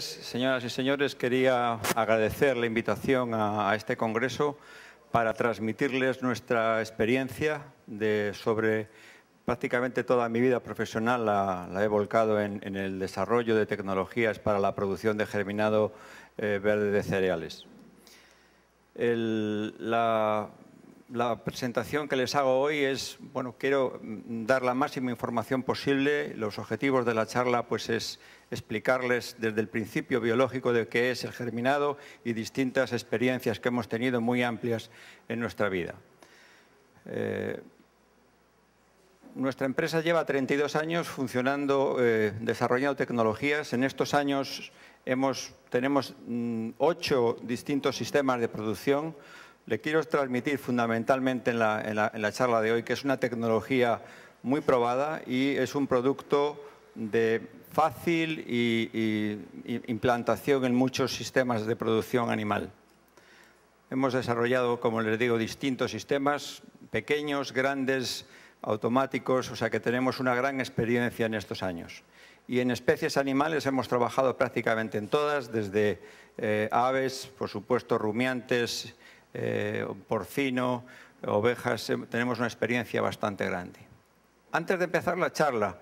Señoras y señores, quería agradecer la invitación a, este congreso para transmitirles nuestra experiencia de, sobre prácticamente toda mi vida profesional la, he volcado en, el desarrollo de tecnologías para la producción de germinado eh, verde de cereales. la, la presentación que les hago hoy es, bueno, quiero dar la máxima información posible. Los objetivos de la charla pues es explicarles desde el principio biológico de qué es el germinado y distintas experiencias que hemos tenido muy amplias en nuestra vida. Eh, nuestra empresa lleva 32 años funcionando, eh, desarrollando tecnologías. En estos años hemos, tenemos mm, ocho distintos sistemas de producción le quiero transmitir fundamentalmente en la, charla de hoy que es una tecnología muy probada y es un producto de fácil y, implantación en muchos sistemas de producción animal. Hemos desarrollado, como les digo, distintos sistemas, pequeños, grandes, automáticos, o sea que tenemos una gran experiencia en estos años. Y en especies animales hemos trabajado prácticamente en todas, desde eh, aves, por supuesto, rumiantes, eh, porcino, ovejas, eh, tenemos una experiencia bastante grande. Antes de empezar la charla,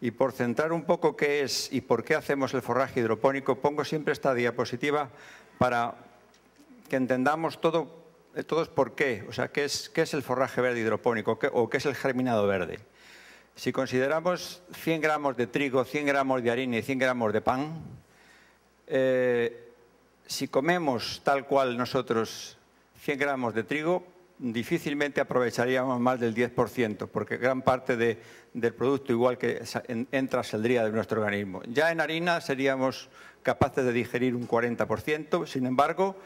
y por centrar un poco qué es y por qué hacemos el forraje hidropónico, pongo siempre esta diapositiva para que entendamos todo, eh, todos por qué, o sea, qué es, qué es el forraje verde hidropónico o qué es el germinado verde. Si consideramos 100 gramos de trigo, 100 gramos de harina y 100 gramos de pan, si comemos tal cual nosotros 100 gramos de trigo, difícilmente aprovecharíamos más del 10%, porque gran parte del producto, igual que entra, saldría de nuestro organismo. Ya en harina seríamos capaces de digerir un 40%, sin embargo,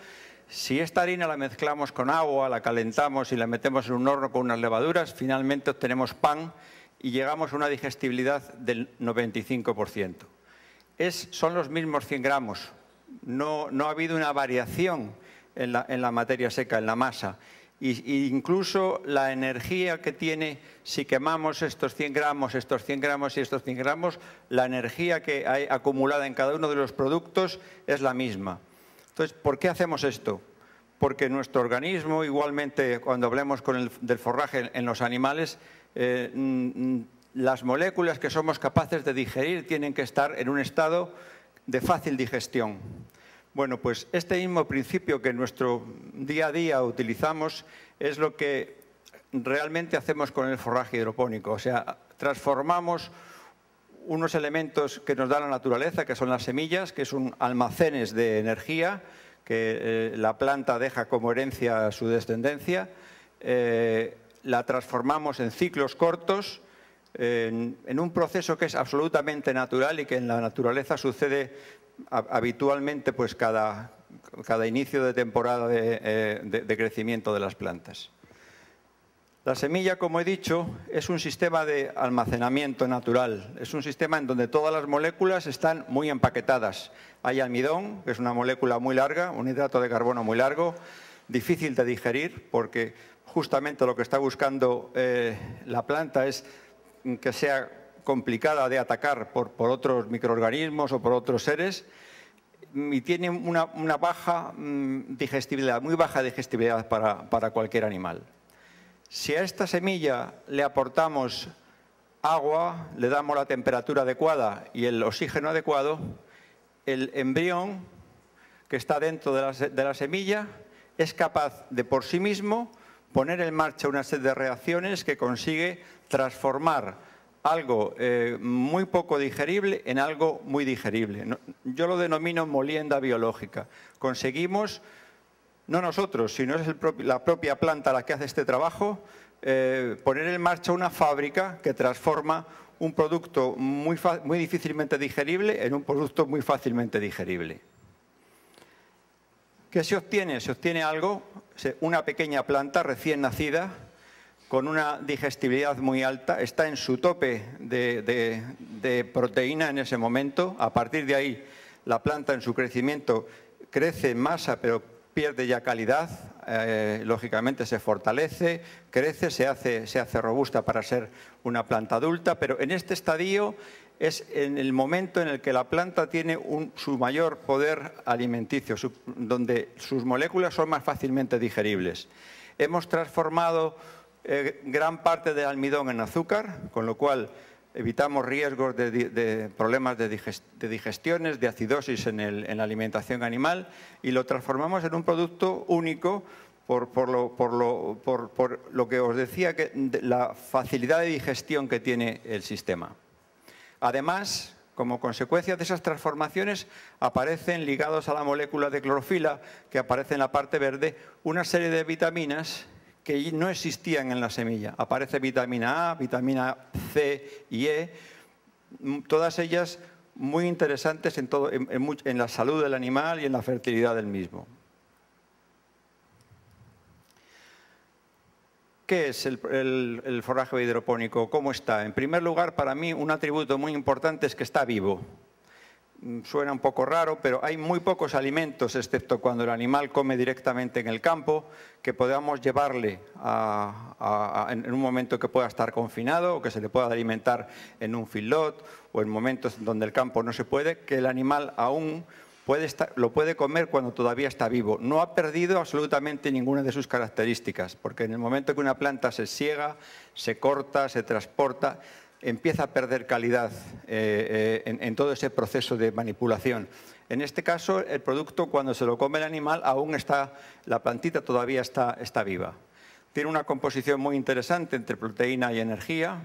si esta harina la mezclamos con agua, la calentamos y la metemos en un horno con unas levaduras, finalmente obtenemos pan y llegamos a una digestibilidad del 95%. Es, son los mismos 100 gramos, no, no ha habido una variación en la, materia seca, en la masa. Incluso la energía que tiene, si quemamos estos 100 gramos, estos 100 gramos y estos 100 gramos, la energía que hay acumulada en cada uno de los productos es la misma. Entonces, ¿por qué hacemos esto? Porque nuestro organismo, igualmente cuando hablemos del forraje en los animales, eh, mm, las moléculas que somos capaces de digerir tienen que estar en un estado de fácil digestión. Bueno, pues este mismo principio que en nuestro día a día utilizamos es lo que realmente hacemos con el forraje hidropónico. O sea, transformamos unos elementos que nos da la naturaleza, que son las semillas, que son almacenes de energía que eh, la planta deja como herencia a su descendencia, eh, la transformamos en ciclos cortos, en, un proceso que es absolutamente natural y que en la naturaleza sucede habitualmente pues cada, cada inicio de temporada eh, de, crecimiento de las plantas. La semilla, como he dicho, es un sistema de almacenamiento natural. Es un sistema en donde todas las moléculas están muy empaquetadas. Hay almidón, que es una molécula muy larga, un hidrato de carbono muy largo, difícil de digerir porque justamente lo que está buscando eh, la planta es que sea complicada de atacar por, otros microorganismos o por otros seres y tiene una, baja mm, digestibilidad, muy baja digestibilidad para, cualquier animal. Si a esta semilla le aportamos agua, le damos la temperatura adecuada y el oxígeno adecuado, el embrión que está dentro de la, de la semilla es capaz de por sí mismo poner en marcha una serie de reacciones que consigue transformar algo eh, muy poco digerible en algo muy digerible. Yo lo denomino molienda biológica. Conseguimos, no nosotros, sino es la propia planta la que hace este trabajo, eh, poner en marcha una fábrica que transforma un producto muy, muy difícilmente digerible en un producto muy fácilmente digerible. ¿Qué se obtiene? Se obtiene algo, una pequeña planta recién nacida, con una digestibilidad muy alta, está en su tope de, proteína en ese momento. A partir de ahí, la planta en su crecimiento crece en masa, pero pierde ya calidad, eh, lógicamente se fortalece, crece, se hace, se hace robusta para ser una planta adulta, pero en este estadio es en el momento en el que la planta tiene su mayor poder alimenticio, donde sus moléculas son más fácilmente digeribles. Hemos transformado eh, gran parte del almidón en azúcar, con lo cual evitamos riesgos de, problemas de, digestiones, de acidosis en, en, la alimentación animal y lo transformamos en un producto único por, lo, que os decía, que la facilidad de digestión que tiene el sistema. Además, como consecuencia de esas transformaciones, aparecen ligados a la molécula de clorofila, que aparece en la parte verde, una serie de vitaminas que no existían en la semilla. Aparece vitamina A, vitamina C y E, todas ellas muy interesantes en la salud del animal y en la fertilidad del mismo. ¿Qué es el, forraje hidropónico? ¿Cómo está? En primer lugar, para mí, un atributo muy importante es que está vivo. Mm, suena un poco raro, pero hay muy pocos alimentos, excepto cuando el animal come directamente en el campo, que podamos llevarle en un momento que pueda estar confinado o que se le pueda alimentar en un filot o en momentos donde el campo no se puede, que el animal aún lo puede comer cuando todavía está vivo. No ha perdido absolutamente ninguna de sus características, porque en el momento que una planta se siega, se corta, se transporta, empieza a perder calidad eh, eh, en, todo ese proceso de manipulación. En este caso, el producto, cuando se lo come el animal, aún está, la plantita todavía está, viva. Tiene una composición muy interesante entre proteína y energía,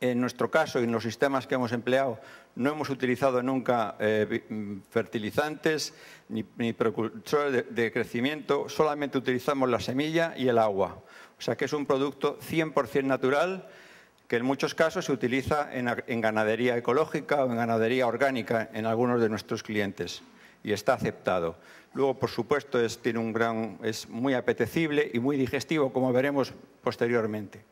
en nuestro caso y en los sistemas que hemos empleado no hemos utilizado nunca eh, mm, fertilizantes ni, precursores de, crecimiento, solamente utilizamos la semilla y el agua. O sea que es un producto 100% natural que en muchos casos se utiliza en, ganadería ecológica o en ganadería orgánica en algunos de nuestros clientes y está aceptado. Luego, por supuesto, tiene un gran, es muy apetecible y muy digestivo, como veremos posteriormente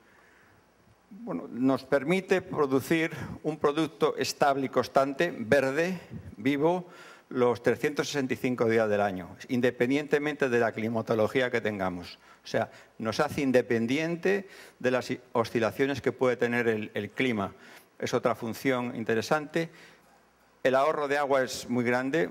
nos permite producir un producto estable y constante, verde, vivo, los 365 días del año, independientemente de la climatología que tengamos. O sea, nos hace independiente de las oscilaciones que puede tener el clima. Es otra función interesante el ahorro de agua es muy grande,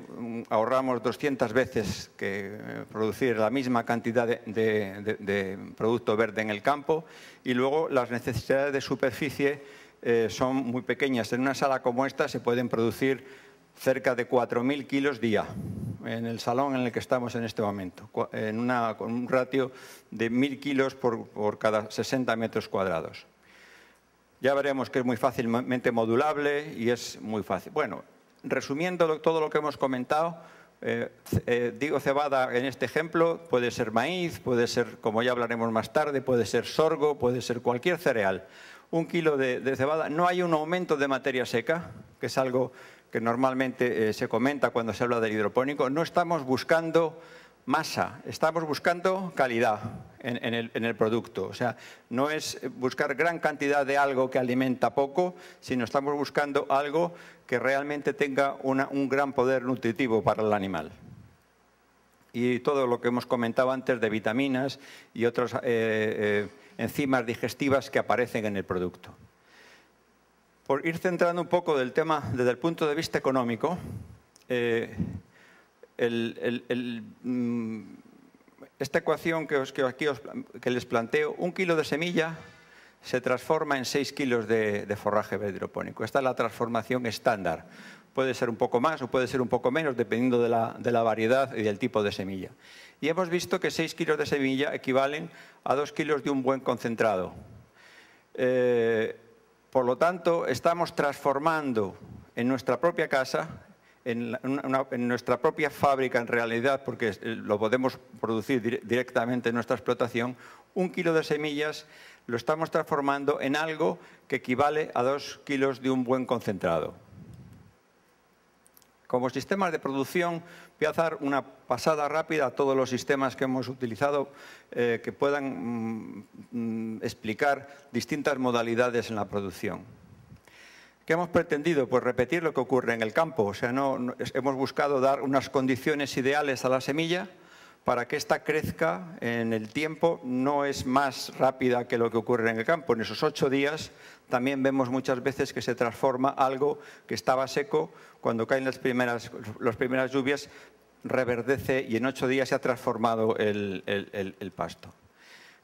ahorramos 200 veces que eh, producir la misma cantidad de, producto verde en el campo y luego las necesidades de superficie eh, son muy pequeñas. En una sala como esta se pueden producir cerca de 4.000 kilos día en el salón en el que estamos en este momento, en con un ratio de 1.000 kilos por, por cada 60 metros cuadrados. Ya veremos que es muy fácilmente modulable y es muy fácil. Bueno, resumiendo todo lo que hemos comentado, eh, eh, digo cebada en este ejemplo, puede ser maíz, puede ser, como ya hablaremos más tarde, puede ser sorgo, puede ser cualquier cereal. Un kilo de, cebada, no hay un aumento de materia seca, que es algo que normalmente eh, se comenta cuando se habla del hidropónico. No estamos buscando masa, estamos buscando calidad en, el, producto. O sea, no es buscar gran cantidad de algo que alimenta poco, sino estamos buscando algo que realmente tenga un gran poder nutritivo para el animal. Y todo lo que hemos comentado antes de vitaminas y otras eh, eh, enzimas digestivas que aparecen en el producto. Por ir centrando un poco del tema desde el punto de vista económico, eh, mm, esta ecuación que, aquí que les planteo, un kilo de semilla se transforma en 6 kilos de, forraje hidropónico. Esta es la transformación estándar. Puede ser un poco más o puede ser un poco menos, dependiendo de la, variedad y del tipo de semilla. Y hemos visto que 6 kilos de semilla equivalen a 2 kilos de un buen concentrado. Eh, por lo tanto, estamos transformando en nuestra propia casa, en, nuestra propia fábrica en realidad, porque lo podemos producir directamente en nuestra explotación, un kilo de semillas lo estamos transformando en algo que equivale a dos kilos de un buen concentrado. Como sistemas de producción, voy a dar una pasada rápida a todos los sistemas que hemos utilizado eh, que puedan mm, mm, explicar distintas modalidades en la producción. ¿Qué hemos pretendido? Pues repetir lo que ocurre en el campo. O sea, no, hemos buscado dar unas condiciones ideales a la semilla para que ésta crezca en el tiempo no es más rápida que lo que ocurre en el campo. En esos ocho días también vemos muchas veces que se transforma algo que estaba seco, cuando caen las primeras, las primeras lluvias, reverdece y en ocho días se ha transformado el, pasto.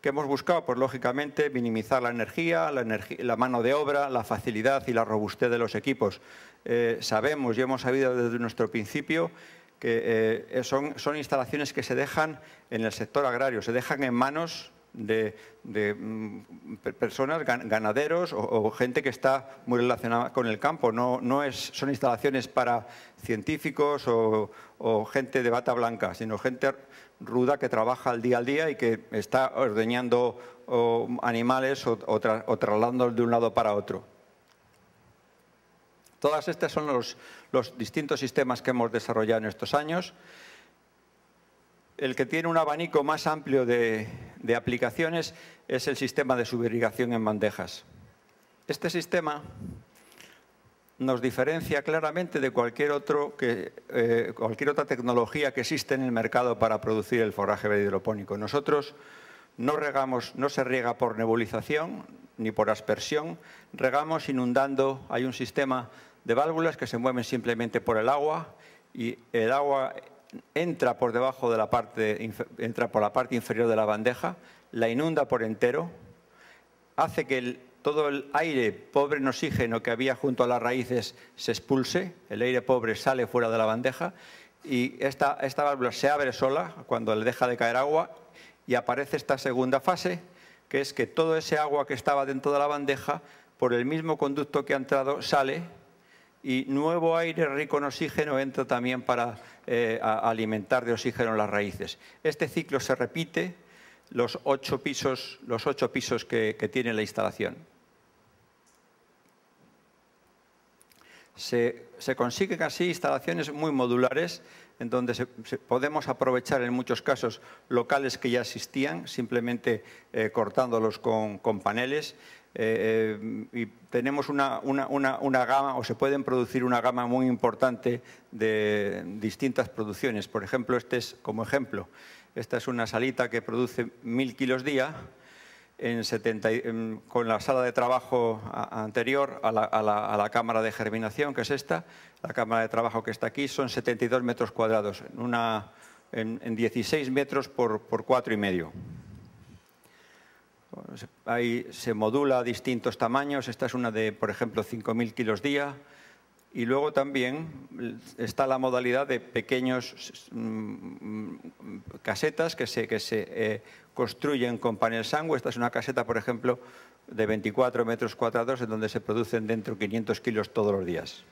¿Qué hemos buscado? Pues lógicamente minimizar la energía, la, mano de obra, la facilidad y la robustez de los equipos. Eh, sabemos y hemos sabido desde nuestro principio que eh, son, instalaciones que se dejan en el sector agrario, se dejan en manos de, mm, personas, ganaderos o, gente que está muy relacionada con el campo. No, son instalaciones para científicos o, gente de bata blanca, sino gente ruda que trabaja al día al día y que está ordeñando animales o, o trasladándolos de un lado para otro. Todas estas son los, distintos sistemas que hemos desarrollado en estos años. El que tiene un abanico más amplio de, aplicaciones es el sistema de subirrigación en bandejas. Este sistema nos diferencia claramente de cualquier, eh, otra tecnología que existe en el mercado para producir el forraje hidropónico. Nosotros no regamos, no se riega por nebulización ni por aspersión, regamos inundando, hay un sistema de válvulas que se mueven simplemente por el agua y el agua entra por debajo de la parte, entra por la parte inferior de la bandeja, la inunda por entero, hace que todo el aire pobre en oxígeno que había junto a las raíces se expulse, el aire pobre sale fuera de la bandeja y esta, esta válvula se abre sola cuando le deja de caer agua y aparece esta segunda fase, que es que todo ese agua que estaba dentro de la bandeja, por el mismo conducto que ha entrado, sale y nuevo aire rico en oxígeno entra también para eh, alimentar de oxígeno las raíces. Este ciclo se repite los ocho pisos, los ocho pisos que, tiene la instalación. Se, consiguen así instalaciones muy modulares en donde podemos aprovechar en muchos casos locales que ya existían, simplemente eh, cortándolos con paneles eh, eh, y tenemos una, gama, o se pueden producir una gama muy importante de distintas producciones. Por ejemplo, este es como ejemplo. Esta es una salita que produce mil kilos día en 70, con la sala de trabajo anterior a la, cámara de germinación, que es esta. La cámara de trabajo que está aquí son 72 metros cuadrados, en, en, 16 metros por, por 4 y medio. Ahí se modula a distintos tamaños. Esta es una de, por ejemplo, 5.000 kilos día. Y luego también está la modalidad de pequeños mm, casetas que se, que se eh, construyen con panel sangue. Esta es una caseta, por ejemplo, de 24 metros cuadrados en donde se producen dentro 500 kilos todos los días.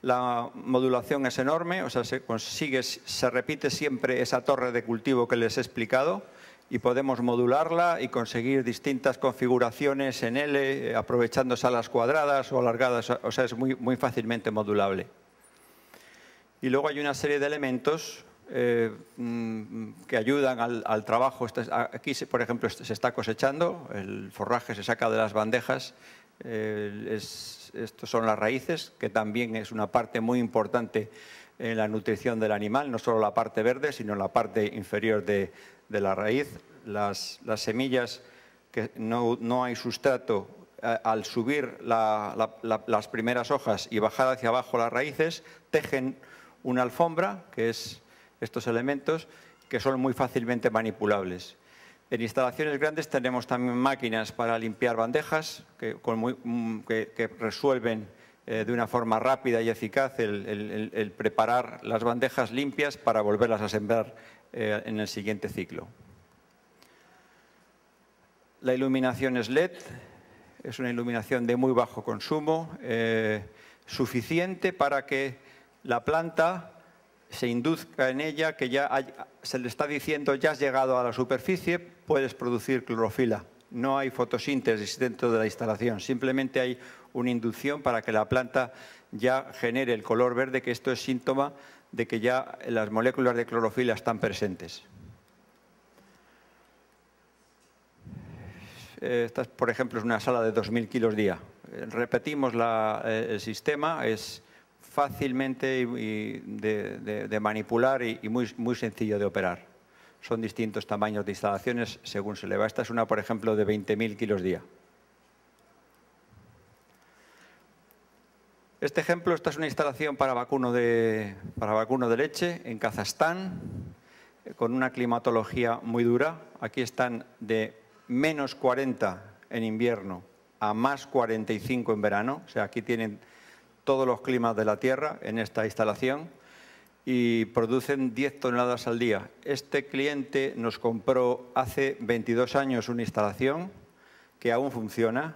La modulación es enorme, o sea, se consigue, se repite siempre esa torre de cultivo que les he explicado y podemos modularla y conseguir distintas configuraciones en L, eh, aprovechando salas cuadradas o alargadas, o sea, es muy, muy fácilmente modulable. Y luego hay una serie de elementos eh, mm, que ayudan al, trabajo. Este aquí, por ejemplo, se está cosechando, el forraje se saca de las bandejas, eh, estos son las raíces, que también es una parte muy importante en la nutrición del animal, no solo la parte verde, sino la parte inferior de, la raíz, las, semillas que no, hay sustrato, eh, al subir las primeras hojas y bajar hacia abajo las raíces, tejen una alfombra, que es estos elementos, que son muy fácilmente manipulables. En instalaciones grandes tenemos también máquinas para limpiar bandejas que, mm, resuelven eh, de una forma rápida y eficaz el preparar las bandejas limpias para volverlas a sembrar eh, en el siguiente ciclo. La iluminación es LED, es una iluminación de muy bajo consumo, eh, suficiente para que la planta se induzca en ella que ya se le está diciendo ya has llegado a la superficie, puedes producir clorofila. No hay fotosíntesis dentro de la instalación, simplemente hay una inducción para que la planta ya genere el color verde, que esto es síntoma de que ya las moléculas de clorofila están presentes. Esta, por ejemplo, es una sala de 2.000 kilos día. Repetimos eh, el sistema, es fácilmente de, manipular y, muy, muy sencillo de operar. Son distintos tamaños de instalaciones según se le va. Esta es una, por ejemplo, de 20.000 kilos día. Este ejemplo, esta es una instalación para vacuno de, para vacuno de leche en Kazajstán, con una climatología muy dura. Aquí están de menos 40 en invierno a más 45 en verano. O sea, aquí tienen todos los climas de la Tierra en esta instalación y producen 10 toneladas al día. Este cliente nos compró hace 22 años una instalación que aún funciona.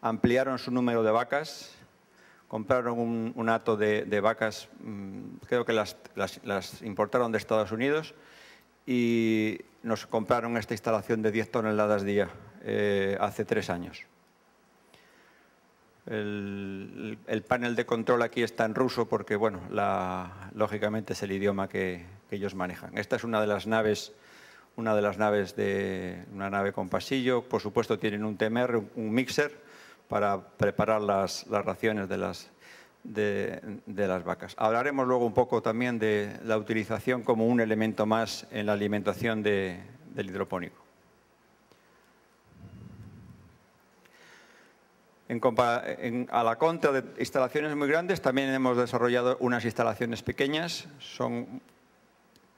Ampliaron su número de vacas, compraron un, hato de, vacas, mm, creo que las, importaron de Estados Unidos y nos compraron esta instalación de 10 toneladas día eh, hace tres años. El, panel de control aquí está en ruso porque, bueno, lógicamente es el idioma que, ellos manejan. Esta es una de las naves, una de las naves de una nave con pasillo. Por supuesto tienen un TMR, un mixer para preparar las, raciones de las, de, vacas. Hablaremos luego un poco también de la utilización como un elemento más en la alimentación del hidropónico. a la contra de instalaciones muy grandes, también hemos desarrollado unas instalaciones pequeñas. Son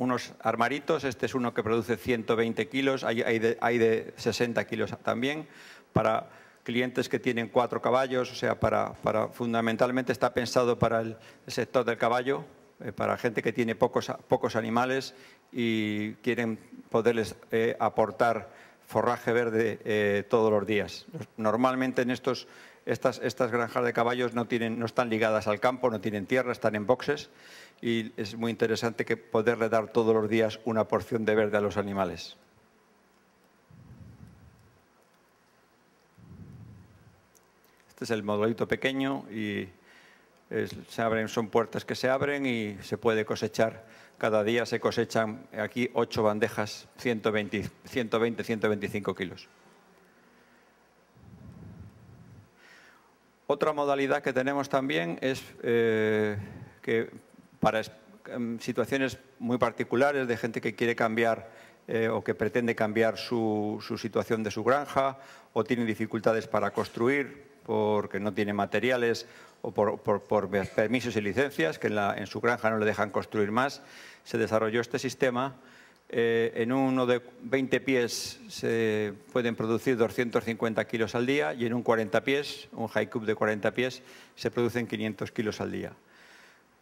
unos armaritos. Este es uno que produce 120 kilos. Hay, de, 60 kilos también para clientes que tienen cuatro caballos. O sea, para, fundamentalmente está pensado para el, sector del caballo, eh, para gente que tiene pocos, pocos animales y quieren poderles eh, aportar forraje verde eh, todos los días. Normalmente en estos, estas, estas granjas de caballos no, tienen, no están ligadas al campo, no tienen tierra, están en boxes y es muy interesante que poderle dar todos los días una porción de verde a los animales. Este es el modulito pequeño y se abren, son puertas que se abren y se puede cosechar cada día se cosechan aquí ocho bandejas, 120, 120 125 kilos. Otra modalidad que tenemos también es eh, que para em, situaciones muy particulares de gente que quiere cambiar eh, o que pretende cambiar su, situación de su granja o tiene dificultades para construir porque no tiene materiales o por, permisos y licencias, que en, su granja no le dejan construir más, se desarrolló este sistema. Eh, en uno de 20 pies se pueden producir 250 kilos al día y en un 40 pies, un high cube de 40 pies, se producen 500 kilos al día.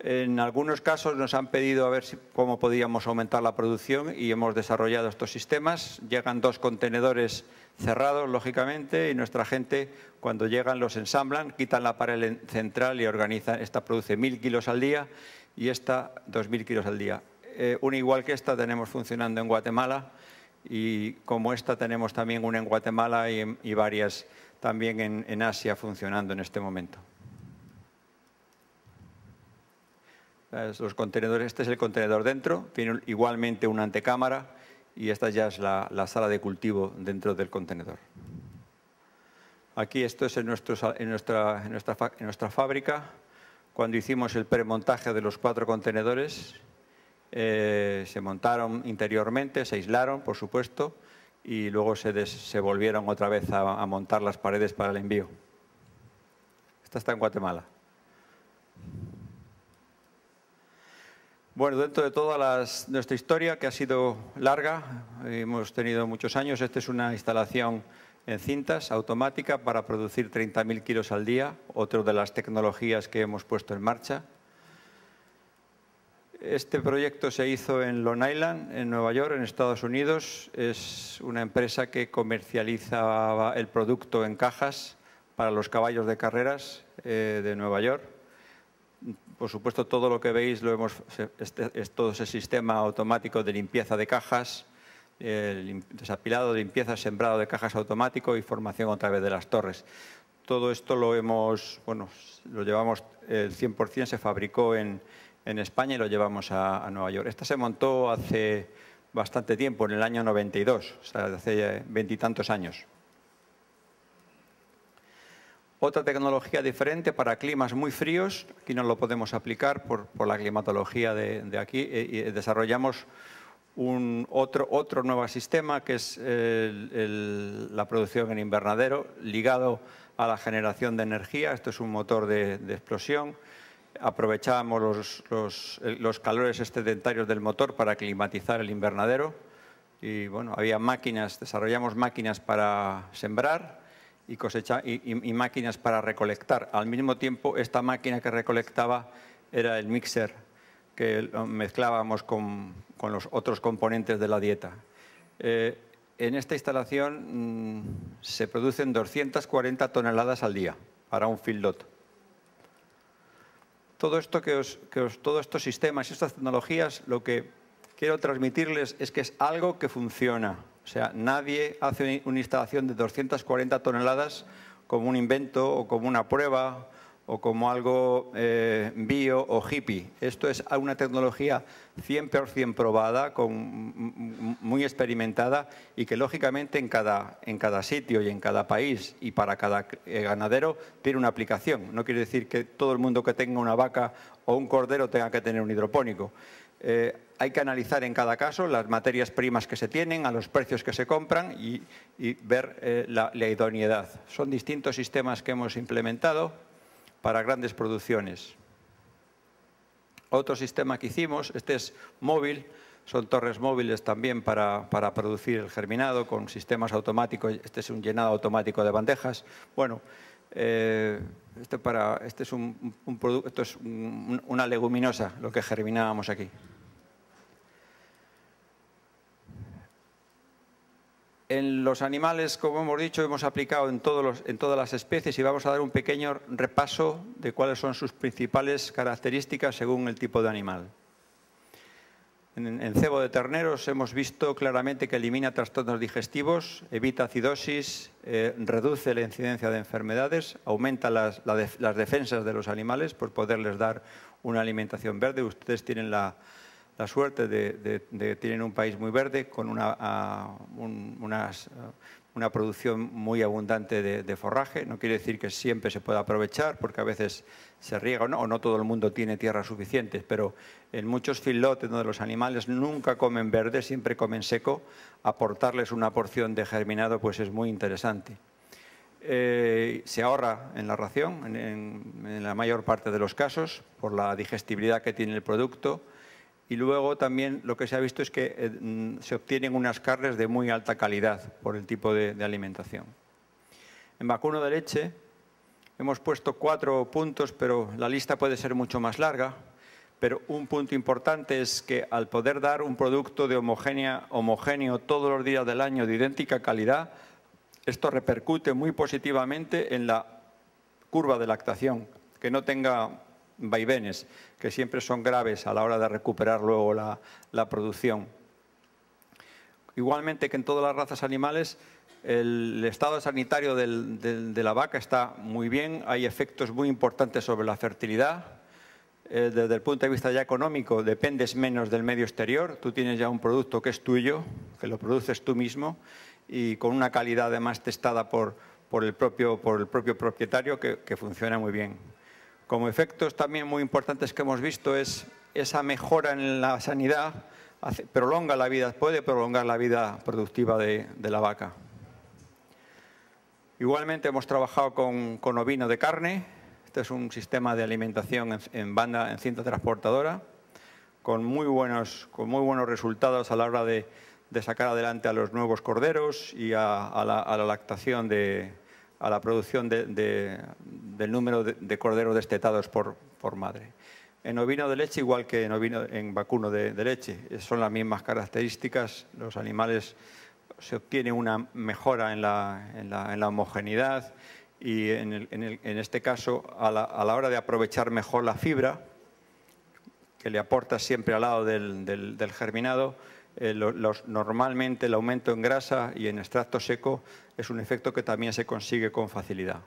En algunos casos nos han pedido a ver cómo podíamos aumentar la producción y hemos desarrollado estos sistemas. Llegan dos contenedores cerrados, lógicamente, y nuestra gente, cuando llegan, los ensamblan, quitan la pared central y organizan. Esta produce 1.000 kilos al día y esta 2.000 kilos al día. Eh, una igual que esta tenemos funcionando en Guatemala y como esta tenemos también una en Guatemala y, varias también en, Asia funcionando en este momento. Los contenedores, este es el contenedor dentro, tiene igualmente una antecámara y esta ya es la, sala de cultivo dentro del contenedor. Aquí esto es en, nuestra, fábrica cuando hicimos el premontaje de los cuatro contenedores, eh, se montaron interiormente, se aislaron, por supuesto, y luego se, volvieron otra vez a, montar las paredes para el envío. Esta está en Guatemala. Bueno, dentro de toda nuestra historia, que ha sido larga, hemos tenido muchos años, esta es una instalación en cintas automática para producir 30.000 kilos al día, otra de las tecnologías que hemos puesto en marcha. Este proyecto se hizo en Long Island, en Nueva York, en Estados Unidos. Es una empresa que comercializa el producto en cajas para los caballos de carreras eh, de Nueva York. Por supuesto, todo lo que veis lo hemos, este, es todo ese sistema automático de limpieza de cajas, el desapilado, limpieza, sembrado de cajas automático y formación a través de las torres. Todo esto lo hemos, bueno, lo llevamos, el 100% se fabricó en, en España y lo llevamos a, Nueva York. Esta se montó hace bastante tiempo, en el año 92, o sea, hace veintitantos años. Otra tecnología diferente para climas muy fríos, aquí no lo podemos aplicar por, la climatología de, aquí, eh, desarrollamos otro nuevo sistema que es la producción en invernadero ligado a la generación de energía. Esto es un motor de, explosión. Aprovechamos los, los, calores excedentarios del motor para climatizar el invernadero. Y bueno, había máquinas, desarrollamos máquinas para sembrar y, cosecha, y, máquinas para recolectar. Al mismo tiempo, esta máquina que recolectaba era el mixer que mezclábamos con, con los otros componentes de la dieta. Eh, en esta instalación mm, se producen 240 toneladas al día para un lot. Todo esto que os, que os, todos estos sistemas y estas tecnologías, lo que quiero transmitirles es que es algo que funciona. O sea, nadie hace una instalación de 240 toneladas como un invento o como una prueba o como algo eh, bio o hippie. Esto es una tecnología 100% probada, con, muy experimentada y que lógicamente en cada, en cada sitio y en cada país y para cada eh, ganadero tiene una aplicación. No quiere decir que todo el mundo que tenga una vaca o un cordero tenga que tener un hidropónico. Eh, hay que analizar en cada caso las materias primas que se tienen, a los precios que se compran y, ver eh, la, idoneidad. Son distintos sistemas que hemos implementado para grandes producciones. Otro sistema que hicimos, este es móvil, son torres móviles también para, producir el germinado con sistemas automáticos. Este es un llenado automático de bandejas. Bueno, eh, este, este es, un, esto es una leguminosa, lo que germinábamos aquí. En los animales, como hemos dicho, hemos aplicado en, todas las especies y vamos a dar un pequeño repaso de cuáles son sus principales características según el tipo de animal. En, cebo de terneros hemos visto claramente que elimina trastornos digestivos, evita acidosis, eh, reduce la incidencia de enfermedades, aumenta las, defensas de los animales por poderles dar una alimentación verde. Ustedes tienen la, la suerte de, de, tener un país muy verde con una, una producción muy abundante de, forraje. No quiere decir que siempre se pueda aprovechar, porque a veces se riega o no, o no todo el mundo tiene tierras suficientes, pero en muchos filotes donde los animales nunca comen verde, siempre comen seco, aportarles una porción de germinado pues es muy interesante. Eh, se ahorra en la ración, en la mayor parte de los casos, por la digestibilidad que tiene el producto, y luego también lo que se ha visto es que eh, mm, se obtienen unas carnes de muy alta calidad por el tipo de, alimentación. En vacuno de leche hemos puesto cuatro puntos, pero la lista puede ser mucho más larga. Pero un punto importante es que al poder dar un producto de homogéneo todos los días del año de idéntica calidad, esto repercute muy positivamente en la curva de lactación, que no tenga vaivenes que siempre son graves a la hora de recuperar luego la, producción. Igualmente que en todas las razas animales el estado sanitario de la vaca está muy bien, hay efectos muy importantes sobre la fertilidad. Eh, desde el punto de vista ya económico, dependes menos del medio exterior, tú tienes ya un producto que es tuyo, que lo produces tú mismo y con una calidad además testada por, el, propio, propietario que funciona muy bien. Como efectos también muy importantes que hemos visto es esa mejora en la sanidad, prolonga la vida, puede prolongar la vida productiva de, la vaca. Igualmente hemos trabajado con, ovino de carne, este es un sistema de alimentación en, banda, en cinta transportadora, con muy, buenos, con muy buenos resultados a la hora de, sacar adelante a los nuevos corderos y a la lactación de, a la producción del número de, corderos destetados por, madre. En ovino de leche, igual que en, ovino, en vacuno de, leche, son las mismas características. Los animales se obtiene una mejora en la, homogeneidad y en, este caso, a la, hora de aprovechar mejor la fibra, que le aporta siempre al lado del germinado, eh, normalmente el aumento en grasa y en extracto seco es un efecto que también se consigue con facilidad.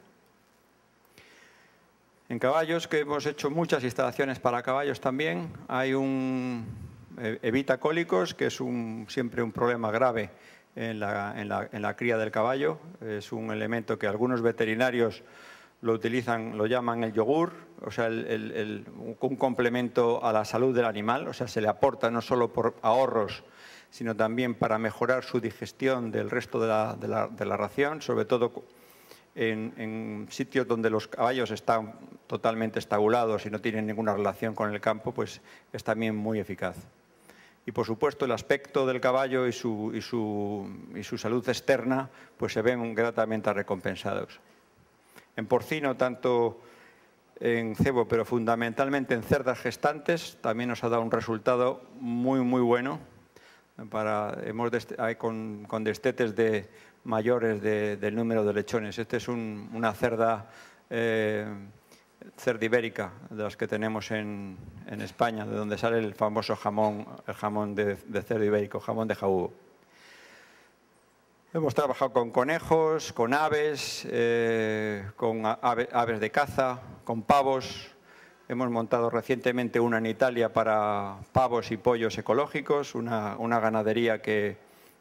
En caballos, que hemos hecho muchas instalaciones para caballos también, hay un eh, evita cólicos, que es siempre un problema grave en la, cría del caballo. Es un elemento que algunos veterinarios lo utilizan, lo llaman el yogur, o sea, un complemento a la salud del animal, o sea, se le aporta no solo por ahorros, sino también para mejorar su digestión del resto de la, ración, sobre todo en, sitios donde los caballos están totalmente estabulados y no tienen ninguna relación con el campo, pues es también muy eficaz. Y por supuesto el aspecto del caballo y su, y su salud externa pues se ven gratamente recompensados. En porcino, tanto en cebo, pero fundamentalmente en cerdas gestantes, también nos ha dado un resultado muy, muy bueno para, hemos con, con, destetes de mayores del número de lechones. Esta es una cerda eh, de las que tenemos en, España, de donde sale el famoso jamón, el jamón de, de cerdo ibérico, jamón de jabugo. Hemos trabajado con conejos, con aves, eh, con aves de caza, con pavos, Hemos montado recientemente una en Italia para pavos y pollos ecológicos, una, ganadería que,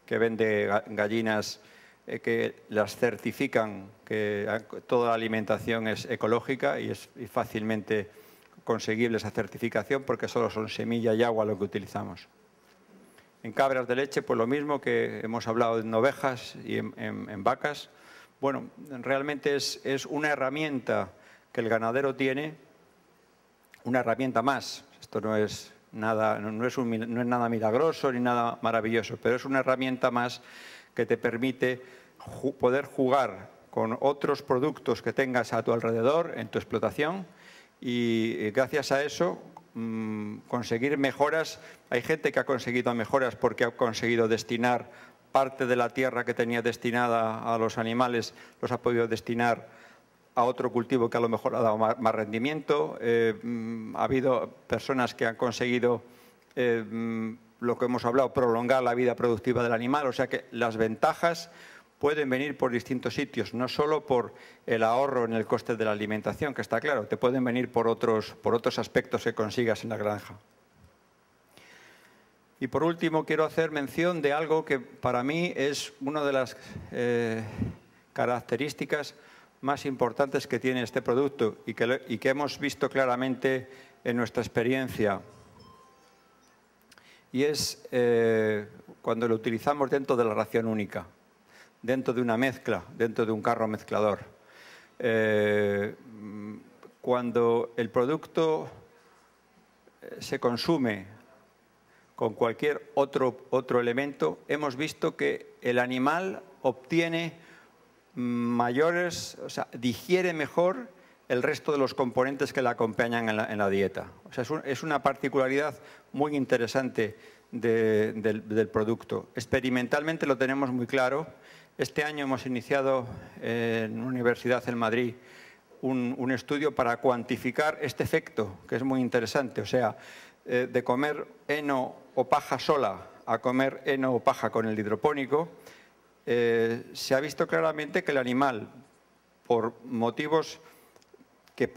vende gallinas eh, que las certifican, que toda la alimentación es ecológica y es fácilmente conseguible esa certificación porque solo son semilla y agua lo que utilizamos. En cabras de leche, pues lo mismo que hemos hablado en ovejas y en, vacas. Bueno, realmente es una herramienta que el ganadero tiene una herramienta más. Esto no es nada, no es, nada milagroso ni nada maravilloso, pero es una herramienta más que te permite poder jugar con otros productos que tengas a tu alrededor en tu explotación y gracias a eso mm, conseguir mejoras. Hay gente que ha conseguido mejoras porque ha conseguido destinar parte de la tierra que tenía destinada a los animales, los ha podido destinar a otro cultivo que a lo mejor ha dado más, rendimiento. Eh, mm, ha habido personas que han conseguido, eh, mm, lo que hemos hablado, prolongar la vida productiva del animal. O sea que las ventajas pueden venir por distintos sitios, no solo por el ahorro en el coste de la alimentación, que está claro, te pueden venir por otros, por otros aspectos que consigas en la granja. Y por último, quiero hacer mención de algo que para mí es una de las eh, características más importantes que tiene este producto y que, hemos visto claramente en nuestra experiencia. Y es eh, cuando lo utilizamos dentro de la ración única, dentro de una mezcla, dentro de un carro mezclador. Eh, cuando el producto eh, se consume con cualquier otro, otro elemento, hemos visto que el animal obtiene mayores, o sea, digiere mejor el resto de los componentes que la acompañan en la, dieta. O sea, es, una particularidad muy interesante del, producto. Experimentalmente lo tenemos muy claro. Este año hemos iniciado en una universidad en Madrid un, estudio para cuantificar este efecto, que es muy interesante. O sea, eh, de comer heno o paja sola a comer heno o paja con el hidropónico, eh, se ha visto claramente que el animal, por motivos que,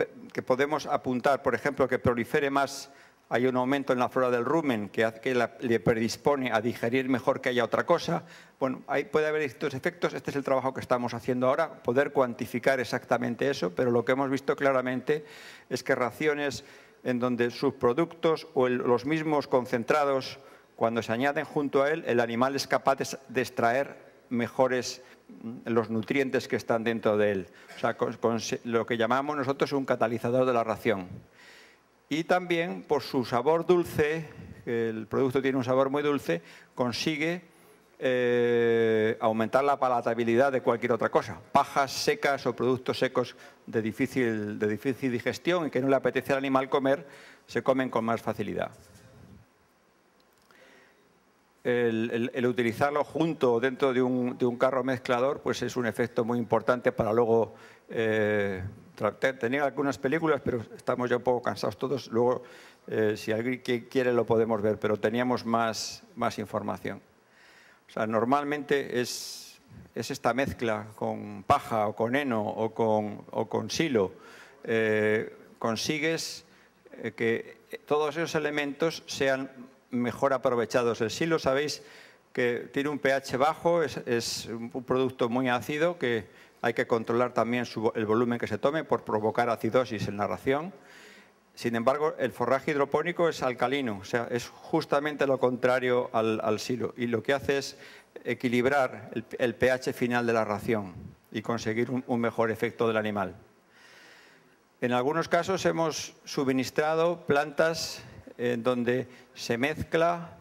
podemos apuntar, por ejemplo, que prolifere más, hay un aumento en la flora del rumen que, le predispone a digerir mejor que haya otra cosa. Bueno, ahí puede haber distintos efectos. Este es el trabajo que estamos haciendo ahora, poder cuantificar exactamente eso, pero lo que hemos visto claramente es que raciones en donde sus productos o los mismos concentrados, cuando se añaden junto a él, el animal es capaz de extraer mejores mm, los nutrientes que están dentro de él. O sea, lo que llamamos nosotros un catalizador de la ración. Y también por su sabor dulce, el producto tiene un sabor muy dulce, consigue eh, aumentar la palatabilidad de cualquier otra cosa. Pajas secas o productos secos de difícil, de difícil digestión y que no le apetece al animal comer, se comen con más facilidad el, utilizarlo junto dentro de un, carro mezclador pues es un efecto muy importante para luego eh, tenía algunas películas pero estamos ya un poco cansados todos. Luego eh, si alguien quiere lo podemos ver pero teníamos más, más información. O sea normalmente es, es esta mezcla con paja o con heno o con, o con silo. Eh, consigues que todos esos elementos sean mejor aprovechados. El silo, sabéis que tiene un pH bajo, es, un producto muy ácido que, hay que controlar también el volumen que se tome por provocar acidosis en la ración. Sin embargo, el forraje hidropónico es alcalino, o sea, es justamente lo contrario al, silo y lo que hace es equilibrar el, pH final de la ración y conseguir un, mejor efecto del animal. En algunos casos hemos suministrado plantas en donde se mezcla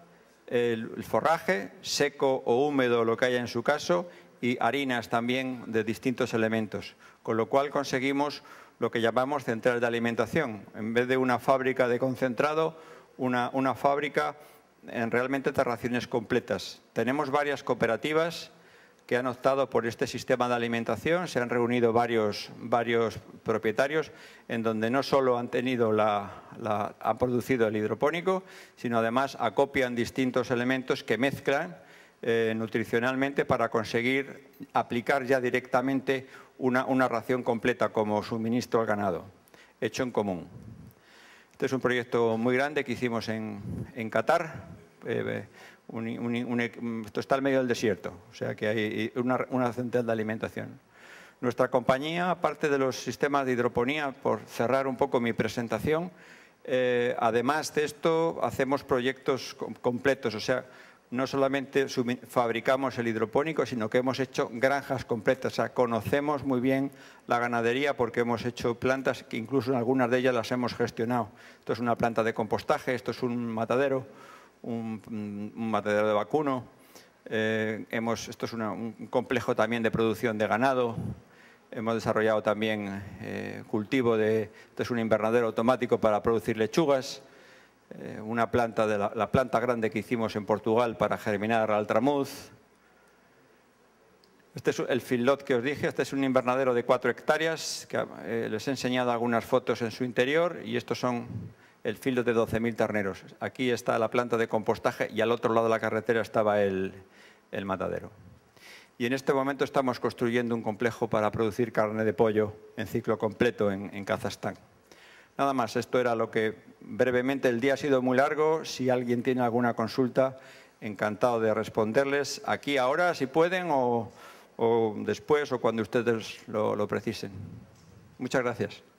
el forraje, seco o húmedo, lo que haya en su caso, y harinas también de distintos elementos, con lo cual conseguimos lo que llamamos central de alimentación. En vez de una fábrica de concentrado, una, una fábrica en realmente de completas. Tenemos varias cooperativas que han optado por este sistema de alimentación, se han reunido varios, varios propietarios en donde no solo han, tenido la, han producido el hidropónico, sino además acopian distintos elementos que mezclan eh, nutricionalmente para conseguir aplicar ya directamente una, una, ración completa como suministro al ganado, hecho en común. Este es un proyecto muy grande que hicimos en, en Qatar. Eh, esto está en medio del desierto, o sea que hay una, una central de alimentación. Nuestra compañía, aparte de los sistemas de hidroponía, por cerrar un poco mi presentación, eh, además de esto hacemos proyectos completos, o sea, no solamente fabricamos el hidropónico, sino que hemos hecho granjas completas. O sea, conocemos muy bien la ganadería porque hemos hecho plantas que incluso en algunas de ellas las hemos gestionado. Esto es una planta de compostaje, esto es un matadero, un, matadero de vacuno. Eh, hemos, esto es un complejo también de producción de ganado. Hemos desarrollado también eh, cultivo de... Esto es un invernadero automático para producir lechugas. Eh, una planta de la, planta grande que hicimos en Portugal para germinar altramuz. Este es el filot que os dije, este es un invernadero de cuatro hectáreas, que eh, les he enseñado algunas fotos en su interior y estos son el filot de 12.000 terneros. Aquí está la planta de compostaje y al otro lado de la carretera estaba el, matadero. Y en este momento estamos construyendo un complejo para producir carne de pollo en ciclo completo en Kazajstán. Nada más, esto era lo que brevemente el día ha sido muy largo. Si alguien tiene alguna consulta, encantado de responderles aquí ahora, si pueden, o, después, o cuando ustedes lo precisen. Muchas gracias.